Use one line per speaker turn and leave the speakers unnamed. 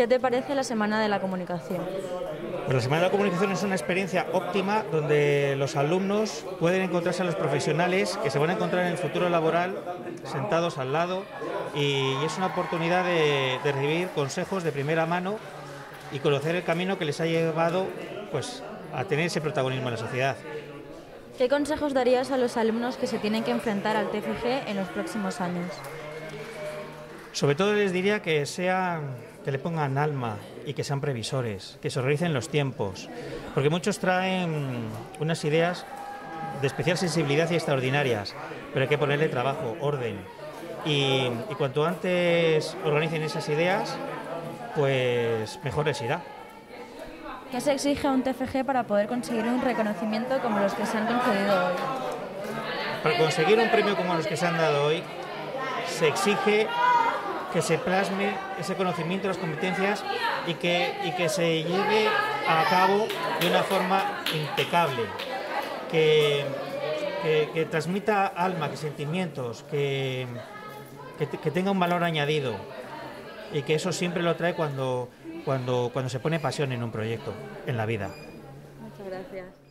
¿Qué te parece la Semana de la Comunicación?
Pues la Semana de la Comunicación es una experiencia óptima donde los alumnos pueden encontrarse a los profesionales que se van a encontrar en el futuro laboral sentados al lado y es una oportunidad de, de recibir consejos de primera mano y conocer el camino que les ha llevado pues, a tener ese protagonismo en la sociedad.
¿Qué consejos darías a los alumnos que se tienen que enfrentar al TFG en los próximos años?
Sobre todo les diría que sean, que le pongan alma y que sean previsores, que se organicen los tiempos, porque muchos traen unas ideas de especial sensibilidad y extraordinarias, pero hay que ponerle trabajo, orden. Y, y cuanto antes organicen esas ideas, pues mejor les irá.
¿Qué se exige a un TFG para poder conseguir un reconocimiento como los que se han concedido hoy?
Para conseguir un premio como los que se han dado hoy, se exige que se plasme ese conocimiento, las competencias y que, y que se lleve a cabo de una forma impecable, que, que, que transmita alma, que sentimientos, que, que, tenga un valor añadido y que eso siempre lo trae cuando, cuando, cuando se pone pasión en un proyecto, en la vida.
Muchas gracias.